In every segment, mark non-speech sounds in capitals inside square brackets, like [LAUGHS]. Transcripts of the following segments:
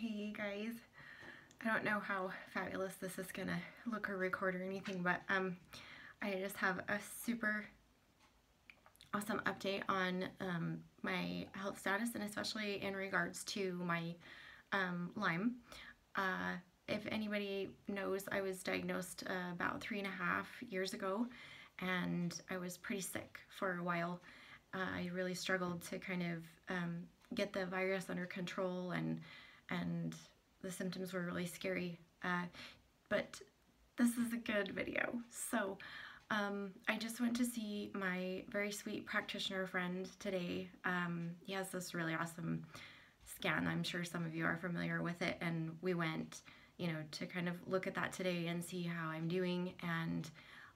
Hey guys, I don't know how fabulous this is gonna look or record or anything, but um, I just have a super awesome update on um, my health status and especially in regards to my um, Lyme. Uh, if anybody knows, I was diagnosed uh, about three and a half years ago and I was pretty sick for a while. Uh, I really struggled to kind of um, get the virus under control and and the symptoms were really scary. Uh, but this is a good video. So um, I just went to see my very sweet practitioner friend today. Um, he has this really awesome scan. I'm sure some of you are familiar with it. And we went, you know, to kind of look at that today and see how I'm doing. And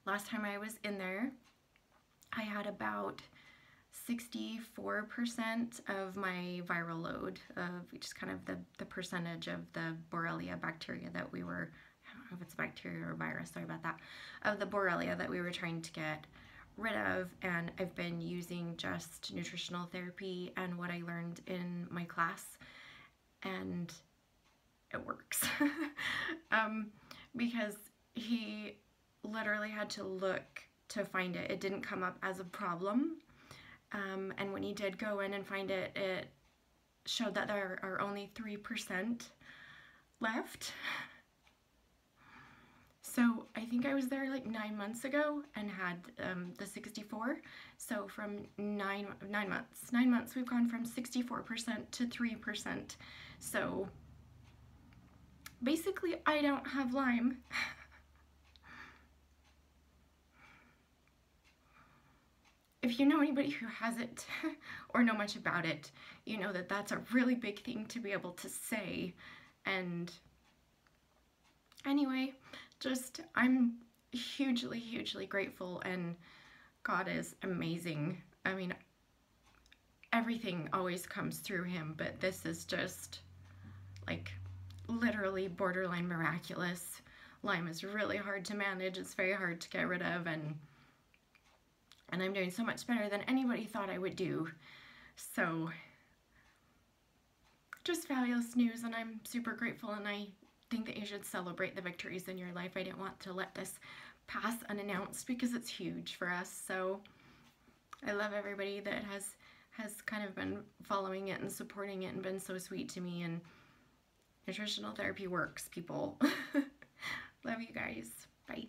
last time I was in there, I had about 64% of my viral load, of which is kind of the, the percentage of the Borrelia bacteria that we were, I don't know if it's bacteria or virus, sorry about that, of the Borrelia that we were trying to get rid of. And I've been using just nutritional therapy and what I learned in my class, and it works. [LAUGHS] um, because he literally had to look to find it. It didn't come up as a problem um, and when he did go in and find it, it showed that there are only 3% left. So I think I was there like nine months ago and had um, the 64. So from nine, nine months, nine months, we've gone from 64% to 3%. So basically I don't have Lyme. [LAUGHS] if you know anybody who has it [LAUGHS] or know much about it, you know that that's a really big thing to be able to say. And anyway, just I'm hugely, hugely grateful and God is amazing. I mean, everything always comes through him, but this is just like literally borderline miraculous. Lyme is really hard to manage. It's very hard to get rid of and and I'm doing so much better than anybody thought I would do. So just fabulous news and I'm super grateful and I think that you should celebrate the victories in your life. I didn't want to let this pass unannounced because it's huge for us. So I love everybody that has has kind of been following it and supporting it and been so sweet to me and nutritional therapy works people. [LAUGHS] love you guys. Bye.